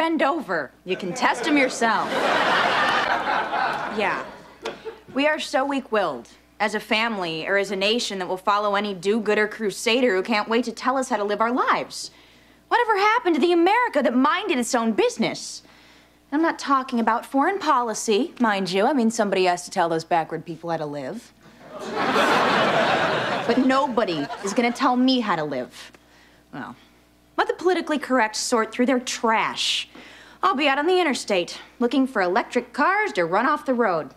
bend over. You can test them yourself. Yeah. We are so weak willed as a family or as a nation that will follow any do gooder crusader who can't wait to tell us how to live our lives. Whatever happened to the America that minded its own business? I'm not talking about foreign policy, mind you. I mean, somebody has to tell those backward people how to live. but nobody is going to tell me how to live. Well, let the politically correct sort through their trash. I'll be out on the interstate looking for electric cars to run off the road.